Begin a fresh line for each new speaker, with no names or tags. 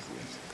son.